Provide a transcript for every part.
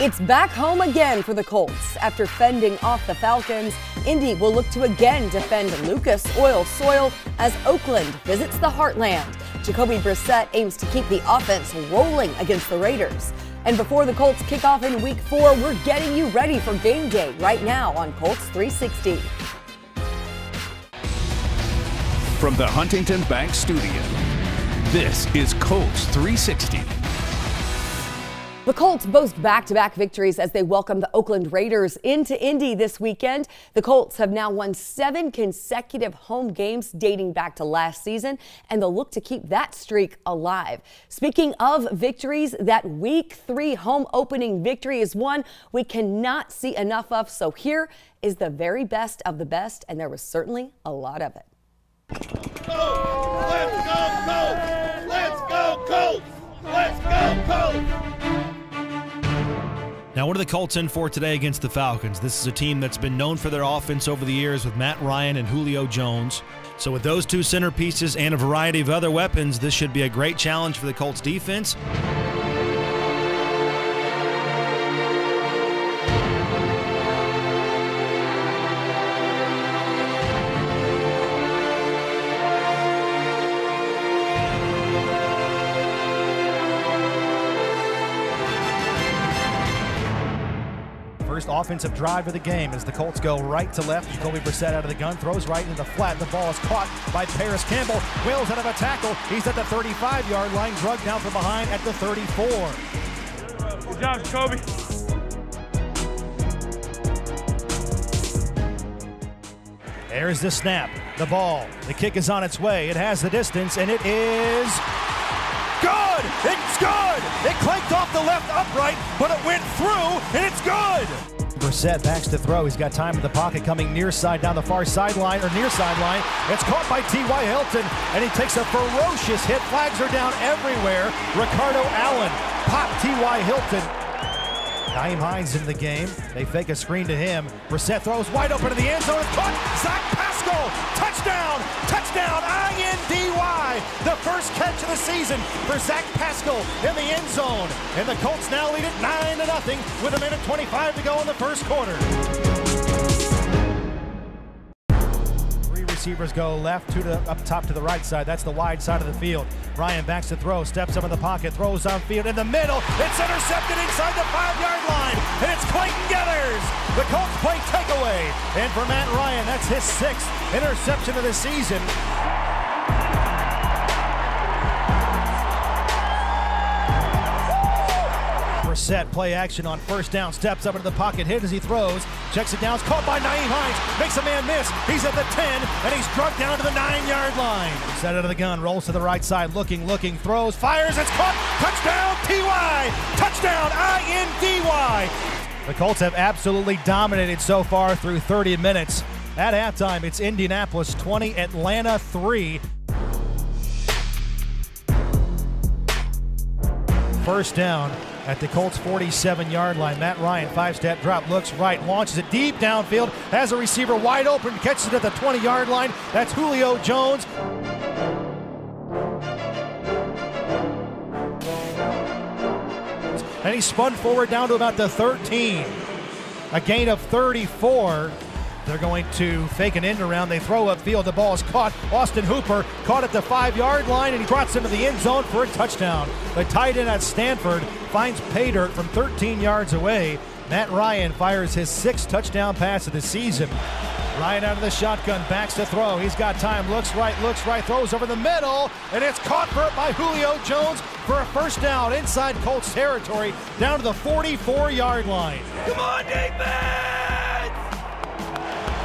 It's back home again for the Colts. After fending off the Falcons, Indy will look to again defend Lucas Oil Soil as Oakland visits the Heartland. Jacoby Brissett aims to keep the offense rolling against the Raiders. And before the Colts kick off in week four, we're getting you ready for game day right now on Colts 360. From the Huntington Bank Studio, this is Colts 360. The Colts boast back to back victories as they welcome the Oakland Raiders into Indy this weekend. The Colts have now won seven consecutive home games dating back to last season, and they'll look to keep that streak alive. Speaking of victories, that week three home opening victory is one we cannot see enough of. So here is the very best of the best, and there was certainly a lot of it. Go! Let's go, Colts! Let's go, Colts! Let's go, Colts! Now, what are the Colts in for today against the Falcons? This is a team that's been known for their offense over the years with Matt Ryan and Julio Jones. So, with those two centerpieces and a variety of other weapons, this should be a great challenge for the Colts defense. First offensive drive of the game as the Colts go right to left. Jacoby Brissett out of the gun, throws right into the flat. The ball is caught by Parris Campbell. Wills out of a tackle. He's at the 35-yard line, drugged down from behind at the 34. Good job, Jacoby. There's the snap, the ball. The kick is on its way. It has the distance, and it is good. It's good. It clanked off the left upright, but it went through, and it's good. Brissett backs to throw. He's got time in the pocket coming near side down the far sideline or near sideline. It's caught by T.Y. Hilton, and he takes a ferocious hit. Flags are down everywhere. Ricardo Allen popped T.Y. Hilton. Nyheim Hines in the game. They fake a screen to him. Brissett throws wide open to the end zone. It's caught. Zach Pascal. Touchdown. Touchdown. I-N-D-Y. The first catch of the season for Zach Pascal in the end zone. And the Colts now lead it 9 to nothing with a minute 25 to go in the first quarter. Receivers go left, two to up top to the right side. That's the wide side of the field. Ryan backs to throw, steps up in the pocket, throws on field in the middle. It's intercepted inside the five-yard line, and it's Clayton Geathers. The Colts play takeaway, and for Matt Ryan, that's his sixth interception of the season. Brissett play action on first down, steps up into the pocket, hit as he throws, checks it down, it's caught by Nyheim Hines, makes a man miss. He's at the 10, and he's struck down to the nine-yard line. Set out of the gun, rolls to the right side, looking, looking, throws, fires, it's caught. Touchdown, T.Y. Touchdown, I-N-D-Y. The Colts have absolutely dominated so far through 30 minutes. At halftime, it's Indianapolis 20, Atlanta 3. First down at the Colts 47 yard line. Matt Ryan, five step drop, looks right, launches it deep downfield, has a receiver wide open, catches it at the 20 yard line. That's Julio Jones. And he spun forward down to about the 13. A gain of 34. They're going to fake an end around. They throw upfield. The ball is caught. Austin Hooper caught at the five yard line and he trots into the end zone for a touchdown. The tight end at Stanford finds pay dirt from 13 yards away. Matt Ryan fires his sixth touchdown pass of the season. Ryan out of the shotgun, backs to throw. He's got time, looks right, looks right, throws over the middle, and it's caught for, by Julio Jones for a first down inside Colts territory, down to the 44 yard line. Come on, defense!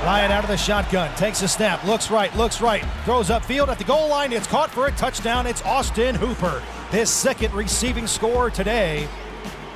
Ryan out of the shotgun, takes a snap, looks right, looks right, throws upfield at the goal line. It's caught for a touchdown. It's Austin Hooper, his second receiving score today.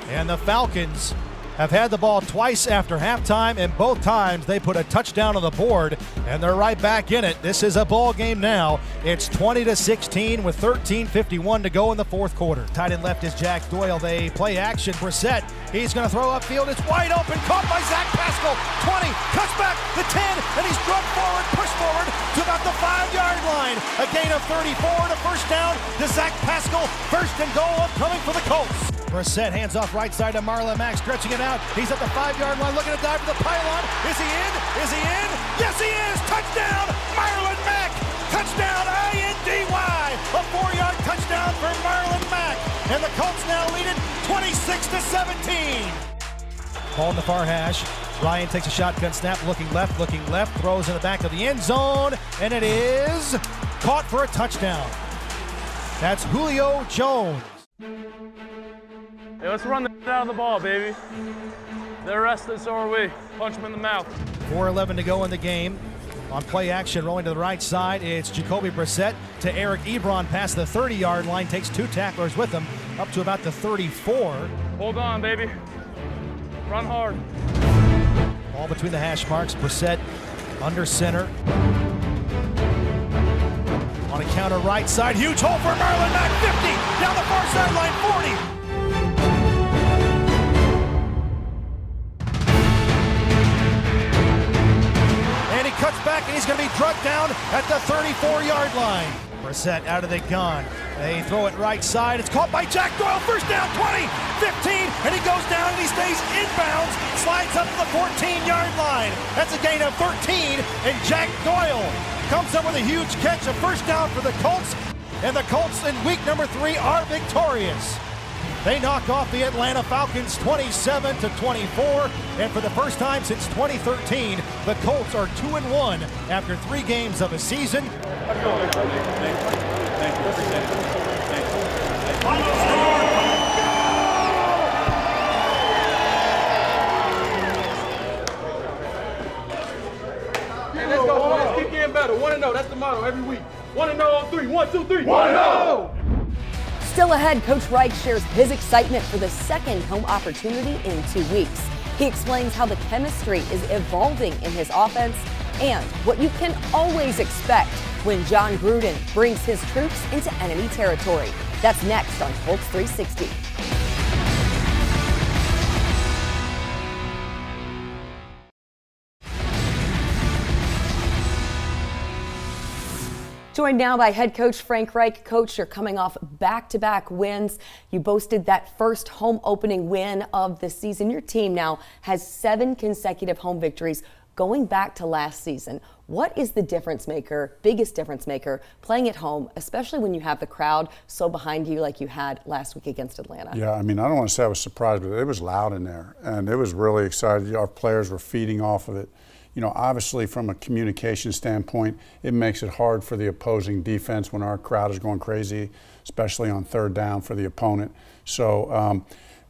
And the Falcons have had the ball twice after halftime, and both times they put a touchdown on the board, and they're right back in it. This is a ball game now. It's 20 to 16 with 13:51 to go in the fourth quarter. Tight end left is Jack Doyle. They play action. Brissett, he's going to throw upfield. It's wide open, caught by Zach Pascal. 20, cuts back the 10, and he's drugged forward, pushed forward to about the five-yard line. A gain of 34 and a first down to Zach Pascal. First and goal upcoming for the Colts. Brissett hands off right side to Marlon Mack, stretching it out. He's at the five-yard line, looking to dive for the pylon. Is he in? Is he in? Yes, he is! Touchdown, Marlon Mack! Touchdown, I-N-D-Y! A four-yard touchdown for Marlon Mack. And the Colts now lead it 26 to 17. Ball in the far hash. Ryan takes a shotgun snap, looking left, looking left, throws in the back of the end zone, and it is caught for a touchdown. That's Julio Jones. Hey, let's run the out of the ball, baby. They're rested, so are we. Punch them in the mouth. 4.11 to go in the game. On play action, rolling to the right side, it's Jacoby Brissett to Eric Ebron past the 30 yard line, takes two tacklers with him up to about the 34. Hold on, baby. Run hard. All between the hash marks, Brissett under center. On a counter right side, huge hole for Marlon Mack, 50, down the far sideline, 40. Back and he's going to be drugged down at the 34 yard line. Brissett out of the gun. They throw it right side. It's caught by Jack Doyle. First down, 20, 15, and he goes down and he stays inbounds. Slides up to the 14 yard line. That's a gain of 13, and Jack Doyle comes up with a huge catch, a first down for the Colts. And the Colts in week number three are victorious. They knock off the Atlanta Falcons 27 to 24, and for the first time since 2013, the Colts are 2 and 1 after 3 games of a season. Let's go, boys. Keep getting better. One and zero. That's the motto every week. One and zero on three. One, two, three. One and zero. Still ahead, Coach Reich shares his excitement for the second home opportunity in two weeks. He explains how the chemistry is evolving in his offense and what you can always expect when Jon Gruden brings his troops into enemy territory. That's next on Colts 360. Joined now by head coach Frank Reich. Coach, you're coming off back to back wins. You boasted that first home opening win of the season. Your team now has seven consecutive home victories going back to last season. What is the difference maker, biggest difference maker, playing at home, especially when you have the crowd so behind you like you had last week against Atlanta? Yeah, I mean, I don't want to say I was surprised, but it was loud in there, and it was really excited. Our players were feeding off of it. You know, obviously, from a communication standpoint, it makes it hard for the opposing defense when our crowd is going crazy, especially on third down for the opponent. So, um,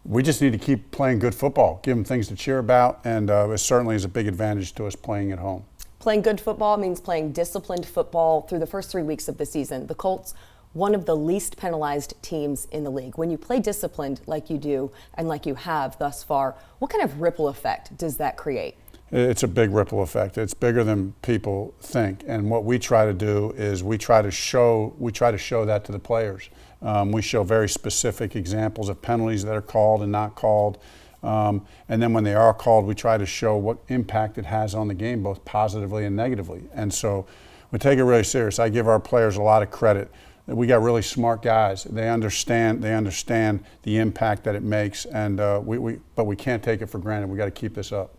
we just need to keep playing good football, give them things to cheer about, and uh, it certainly is a big advantage to us playing at home. Playing good football means playing disciplined football through the first three weeks of the season. The Colts, one of the least penalized teams in the league. When you play disciplined like you do and like you have thus far, what kind of ripple effect does that create? It's a big ripple effect. It's bigger than people think. And what we try to do is we try to show we try to show that to the players. Um, we show very specific examples of penalties that are called and not called. Um, and then when they are called, we try to show what impact it has on the game, both positively and negatively. And so we take it really serious. I give our players a lot of credit. We got really smart guys. They understand. They understand the impact that it makes, and uh, we, we, but we can't take it for granted. We got to keep this up.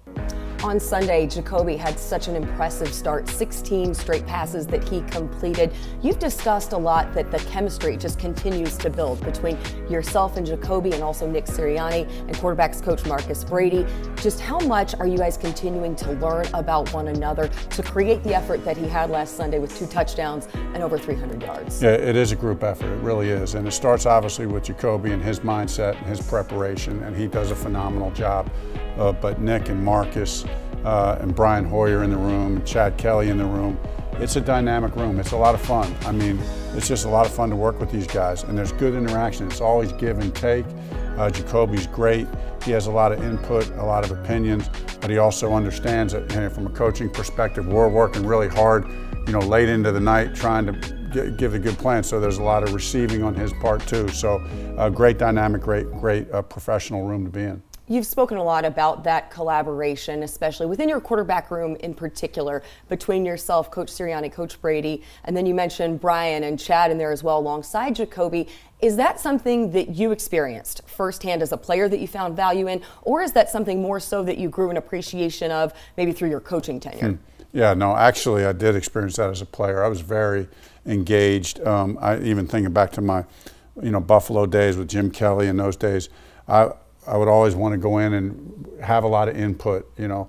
On Sunday, Jacoby had such an impressive start 16 straight passes that he completed. You've discussed a lot that the chemistry just continues to build between yourself and Jacoby and also Nick Sirianni and quarterbacks coach Marcus Brady. Just how much are you guys continuing to learn about one another to create the effort that he had last Sunday with two touchdowns and over 300 yards? Yeah, it is a group effort. It really is. And it starts obviously with Jacoby and his mindset and his preparation, and he does a phenomenal job. Uh, but Nick and Marcus uh, and Brian Hoyer in the room, and Chad Kelly in the room, it's a dynamic room. It's a lot of fun. I mean, it's just a lot of fun to work with these guys, and there's good interaction. It's always give and take. Uh, Jacoby's great. He has a lot of input, a lot of opinions, but he also understands that you know, from a coaching perspective, we're working really hard, you know, late into the night trying to give a good plan. So there's a lot of receiving on his part too. So a great dynamic, great, great uh, professional room to be in. You've spoken a lot about that collaboration, especially within your quarterback room in particular, between yourself, Coach Sirianni, Coach Brady, and then you mentioned Brian and Chad in there as well alongside Jacoby. Is that something that you experienced firsthand as a player that you found value in, or is that something more so that you grew an appreciation of maybe through your coaching tenure? Hmm. Yeah, no, actually, I did experience that as a player. I was very engaged. Um, I even thinking back to my, you know, Buffalo days with Jim Kelly in those days. I I would always want to go in and have a lot of input, you know,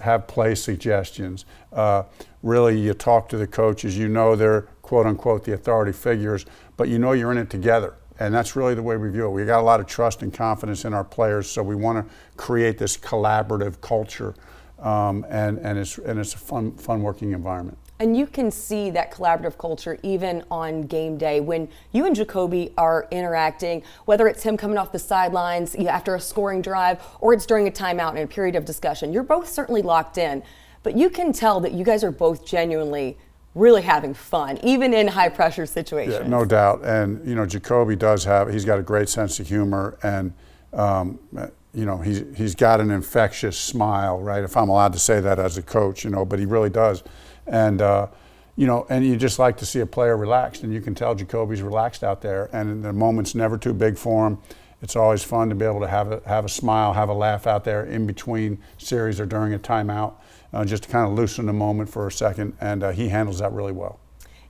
have play suggestions. Uh, really, you talk to the coaches, you know they're quote unquote the authority figures, but you know you're in it together. And that's really the way we view it. We got a lot of trust and confidence in our players, so we want to create this collaborative culture, um, and, and, it's, and it's a fun, fun working environment. And you can see that collaborative culture even on game day when you and Jacoby are interacting, whether it's him coming off the sidelines after a scoring drive or it's during a timeout in a period of discussion. You're both certainly locked in, but you can tell that you guys are both genuinely really having fun, even in high pressure situations. Yeah, no doubt. And, you know, Jacoby does have, he's got a great sense of humor and, um, you know, he's, he's got an infectious smile, right? If I'm allowed to say that as a coach, you know, but he really does and uh, you know, and you just like to see a player relaxed, and you can tell Jacoby's relaxed out there, and the moment's never too big for him. It's always fun to be able to have a, have a smile, have a laugh out there in between series or during a timeout, uh, just to kind of loosen the moment for a second, and uh, he handles that really well.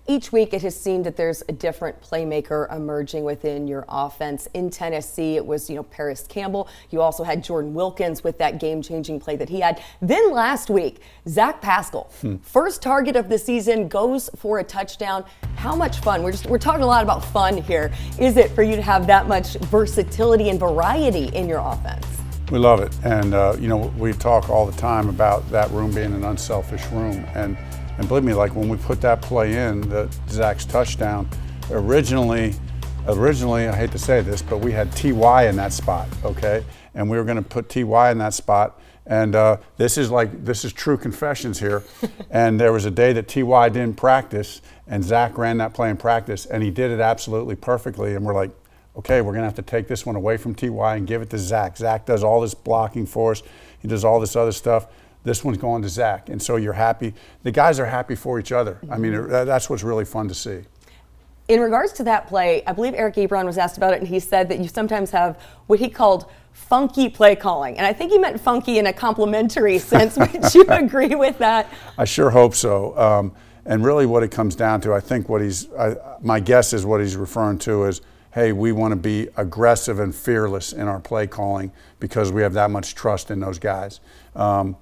Each week, it has seemed that there's a different playmaker emerging within your offense. In Tennessee, it was you know Parris Campbell. You also had Jordan Wilkins with that game-changing play that he had. Then last week, Zach Pascal, hmm. first target of the season, goes for a touchdown. How much fun? We're just we're talking a lot about fun here. Is it for you to have that much versatility and variety in your offense? We love it, and uh, you know we talk all the time about that room being an unselfish room, and and believe me, like when we put that play in, the Zach's touchdown, originally, originally, I hate to say this, but we had Ty in that spot, okay? And we were going to put Ty in that spot. And uh, this is like this is true confessions here. and there was a day that Ty didn't practice, and Zach ran that play in practice, and he did it absolutely perfectly. And we're like, okay, we're gonna have to take this one away from Ty and give it to Zach. Zach does all this blocking for us. He does all this other stuff this one's going to Zach. And so you're happy. The guys are happy for each other. I mean, mm-hmm. that's what's really fun to see. In regards to that play, I believe Eric Ebron was asked about it, and he said that you sometimes have what he called funky play calling. And I think he meant funky in a complimentary sense. Would you agree with that? I sure hope so. Um, and really, what it comes down to, I think what he's, I, my guess is what he's referring to is hey, we want to be aggressive and fearless in our play calling because we have that much trust in those guys. Um,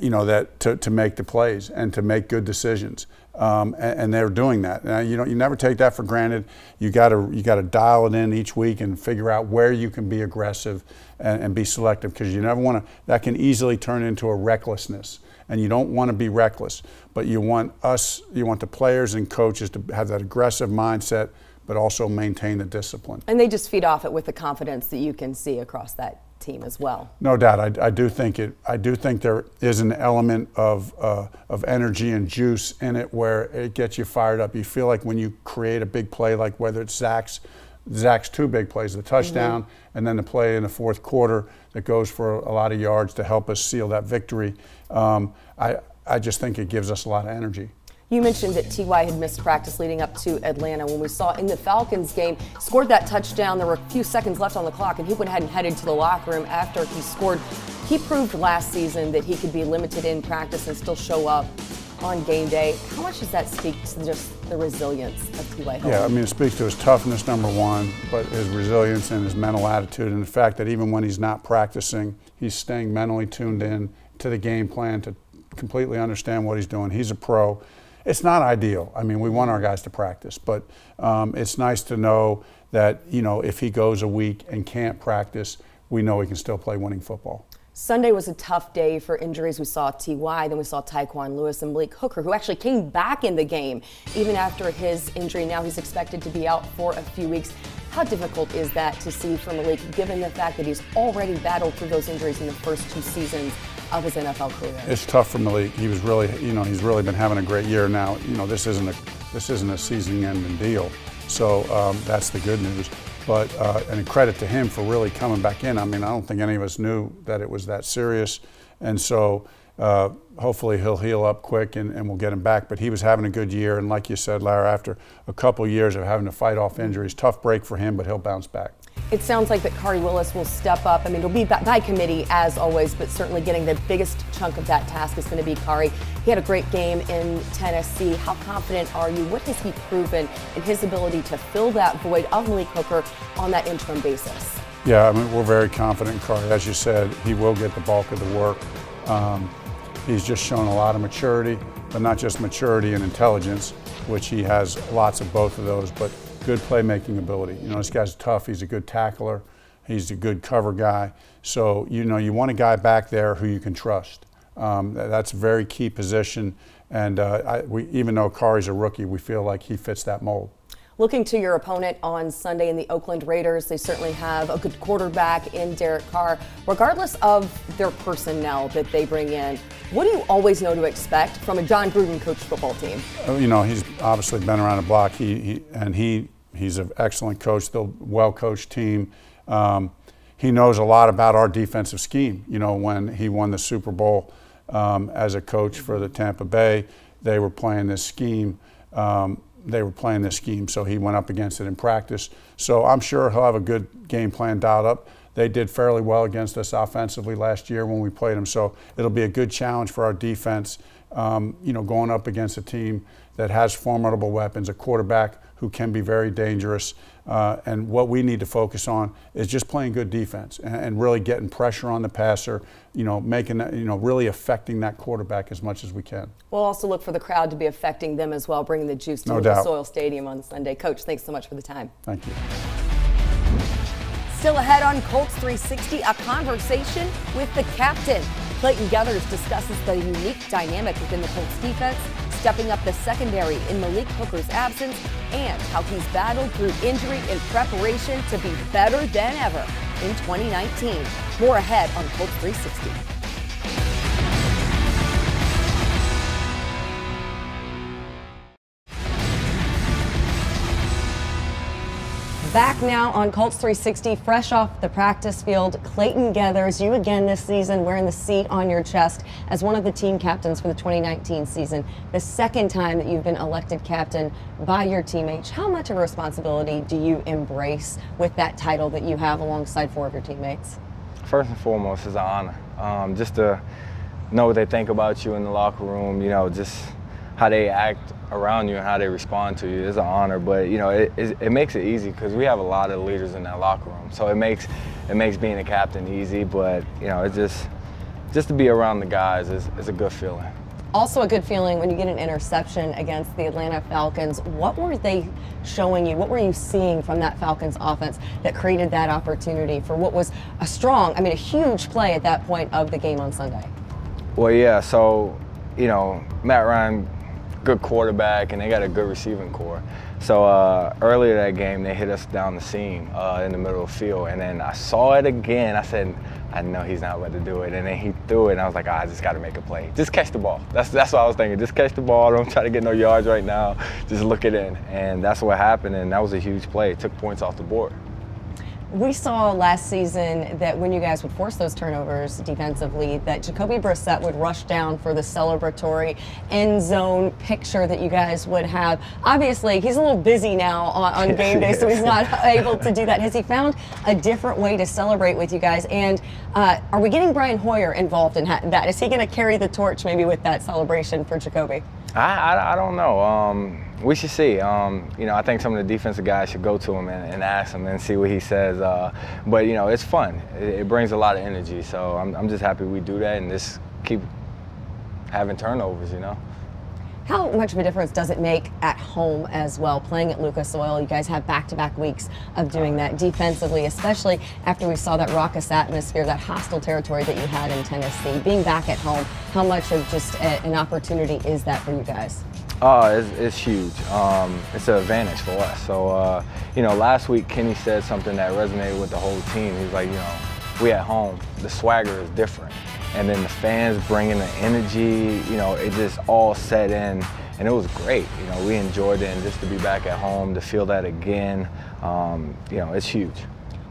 you know, that to, to make the plays and to make good decisions. Um, and, and, they're doing that. Now, you know, you never take that for granted. You got to you got to dial it in each week and figure out where you can be aggressive and, and be selective because you never want to. That can easily turn into a recklessness, and you don't want to be reckless. But you want us, you want the players and coaches to have that aggressive mindset, but also maintain the discipline. And they just feed off it with the confidence that you can see across that team as well. No doubt, I, I, do think it. I do think there is an element of uh, of energy and juice in it where it gets you fired up. You feel like when you create a big play, like whether it's Zach's Zach's two big plays, the touchdown mm-hmm. and then the play in the fourth quarter that goes for a lot of yards to help us seal that victory. Um, I I just think it gives us a lot of energy. You mentioned that Ty had missed practice leading up to Atlanta. When we saw in the Falcons game, scored that touchdown. There were a few seconds left on the clock, and he went ahead and headed to the locker room after he scored. He proved last season that he could be limited in practice and still show up on game day. How much does that speak to just the resilience of T.Y. Yeah, I mean, it speaks to his toughness, number one, but his resilience and his mental attitude, and the fact that even when he's not practicing, he's staying mentally tuned in to the game plan to completely understand what he's doing. He's a pro. It's not ideal. I mean, we want our guys to practice, but um, it's nice to know that, you know, if he goes a week and can't practice, we know he can still play winning football. Sunday was a tough day for injuries. We saw Ty, then we saw Tyquan Lewis and Malik Hooker, who actually came back in the game even after his injury. Now he's expected to be out for a few weeks. How difficult is that to see for Malik, given the fact that he's already battled through those injuries in the first two seasons of his NFL career? It's tough for Malik. He was really, you know, he's really been having a great year now. You know, this isn't a this isn't a season-ending deal, so um, that's the good news. but uh, and credit to him for really coming back in. I mean, I don't think any of us knew that it was that serious, and so uh, hopefully he'll heal up quick and, and, we'll get him back. But he was having a good year, and like you said, Larry, after a couple years of having to fight off injuries, tough break for him, but he'll bounce back. It sounds like that Khari Willis will step up. I mean, it'll be by committee as always, but certainly getting the biggest chunk of that task is going to be Khari. He had a great game in Tennessee. How confident are you? What has he proven in his ability to fill that void of Malik Hooker on that interim basis? Yeah, I mean, we're very confident in Khari. As you said, he will get the bulk of the work. Um, he's just shown a lot of maturity, but not just maturity and intelligence, which he has lots of both of those, but good playmaking ability. You know, this guy's tough. He's a good tackler. He's a good cover guy. So, you know, you want a guy back there who you can trust. Um, that's a very key position. And uh, I, we, even though Khari's a rookie, we feel like he fits that mold. Looking to your opponent on Sunday in the Oakland Raiders, they certainly have a good quarterback in Derek Carr. Regardless of their personnel that they bring in, what do you always know to expect from a Jon Gruden coached football team? Uh, you know, he's obviously been around the block. He, he and he he's an excellent coach. They're well coached team. Um, he knows a lot about our defensive scheme. You know, when he won the Super Bowl um, as a coach for the Tampa Bay, they were playing this scheme. Um, they were playing this scheme, so he went up against it in practice. So I'm sure he'll have a good game plan dialed up. They did fairly well against us offensively last year when we played them, so it'll be a good challenge for our defense. Um, you know, going up against a team that has formidable weapons, a quarterback who can be very dangerous. Uh, and what we need to focus on is just playing good defense and, and, really getting pressure on the passer, you know, making that, you know, really affecting that quarterback as much as we can. We'll also look for the crowd to be affecting them as well, bringing the juice to Lucas Oil Stadium on Sunday. Coach, thanks so much for the time. Thank you. Still ahead on Colts 360, a conversation with the captain. Clayton Geathers discusses the unique dynamic within the Colts defense stepping up the secondary in Malik Hooker's absence, and how he's battled through injury in preparation to be better than ever in 2019. More ahead on Colts 360. Back now on Colts 360, fresh off the practice field, Clayton Geathers, you again this season wearing the seat on your chest as one of the team captains for the 2019 season. The second time that you've been elected captain by your teammates. How much of a responsibility do you embrace with that title that you have alongside four of your teammates? First and foremost, it's an honor. Um, just to know what they think about you in the locker room, you know, just how they act around you and how they respond to you is an honor. But you know, it, it, it makes it easy because we have a lot of leaders in that locker room. So it makes it makes being a captain easy. But you know, it just just to be around the guys is, is a good feeling. Also, a good feeling when you get an interception against the Atlanta Falcons. What were they showing you? What were you seeing from that Falcons offense that created that opportunity for what was a strong, I mean, a huge play at that point of the game on Sunday? Well, yeah. So, you know, Matt Ryan good quarterback and they got a good receiving corps. So uh, earlier that game, they hit us down the seam uh, in the middle of the field, and then I saw it again. I said, I know he's not about to do it, and then he threw it, and I was like, oh, I just got to make a play. Just catch the ball. That's that's what I was thinking. Just catch the ball. Don't try to get no yards right now. Just look it in, and that's what happened, and that was a huge play. It took points off the board. We saw last season that when you guys would force those turnovers defensively, that Jacoby Brissett would rush down for the celebratory end zone picture that you guys would have. Obviously, he's a little busy now on, on game day, so he's not able to do that. Has he found a different way to celebrate with you guys? And uh, are we getting Brian Hoyer involved in that? Is he going to carry the torch maybe with that celebration for Jacoby? I, I, I don't know. Um, we should see. Um, you know, I think some of the defensive guys should go to him and, and ask him and see what he says. Uh, but you know, it's fun. It, it, brings a lot of energy. So I'm, I'm just happy we do that and just keep having turnovers. You know. How much of a difference does it make at home as well, playing at Lucas Oil? You guys have back-to-back weeks of doing that defensively, especially after we saw that raucous atmosphere, that hostile territory that you had in Tennessee. Being back at home, how much of just a, an opportunity is that for you guys? Oh, it's, it's huge. Um, it's an advantage for us. So, uh, you know, last week Kenny said something that resonated with the whole team. He's like, you know, we at home, the swagger is different. And then the fans bringing the energy, you know, it just all set in. and it was great. You know, we enjoyed it, and just to be back at home, to feel that again, um, you know, it's huge.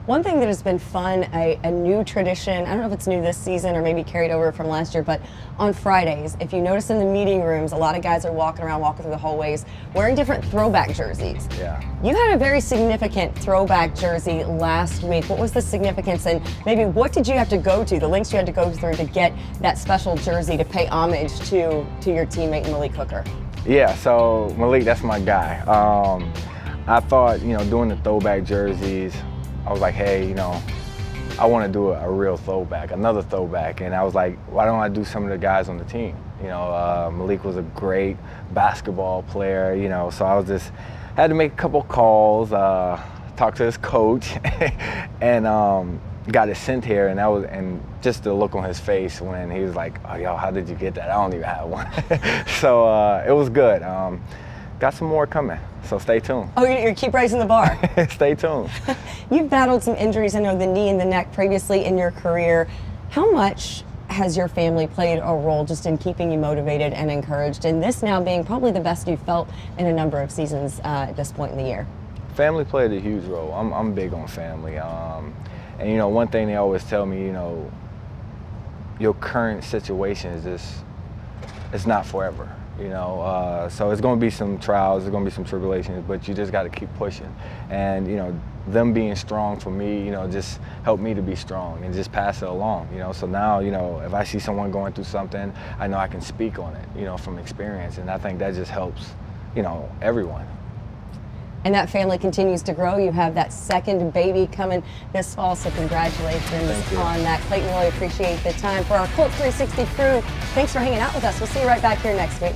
One thing that has been fun, a, a, new tradition, I don't know if it's new this season or maybe carried over from last year, but on Fridays, if you notice in the meeting rooms, a lot of guys are walking around, walking through the hallways, wearing different throwback jerseys. Yeah. You had a very significant throwback jersey last week. What was the significance and maybe what did you have to go to, the links you had to go through to get that special jersey to pay homage to, to your teammate Malik Hooker? Yeah, so Malik, that's my guy. Um, I thought, you know, doing the throwback jerseys, I was like, hey, you know, I want to do a, a, real throwback, another throwback. And I was like, why don't I do some of the guys on the team? You know, uh, Malik was a great basketball player, you know, so I was just, had to make a couple calls, uh, talk to his coach, and um, got it sent here. And that was, and just the look on his face when he was like, oh, yo, how did you get that? I don't even have one. so uh, it was good. Um, got some more coming. So stay tuned. Oh, you keep raising the bar. stay tuned. You've battled some injuries, I know the knee and the neck previously in your career. How much has your family played a role just in keeping you motivated and encouraged? And this now being probably the best you've felt in a number of seasons uh, at this point in the year. Family played a huge role. I'm, I'm big on family. Um, and, you know, one thing they always tell me, you know, your current situation is just, it's not forever you know. Uh, so it's going to be some trials, there's going to be some tribulations, but you just got to keep pushing. And you know, them being strong for me, you know, just helped me to be strong and just pass it along, you know. So now, you know, if I see someone going through something, I know I can speak on it, you know, from experience, and I think that just helps, you know, everyone and that family continues to grow. You have that second baby coming this fall, so congratulations on that. Clayton, really appreciate the time. For our Colt 360 crew, thanks for hanging out with us. We'll see you right back here next week.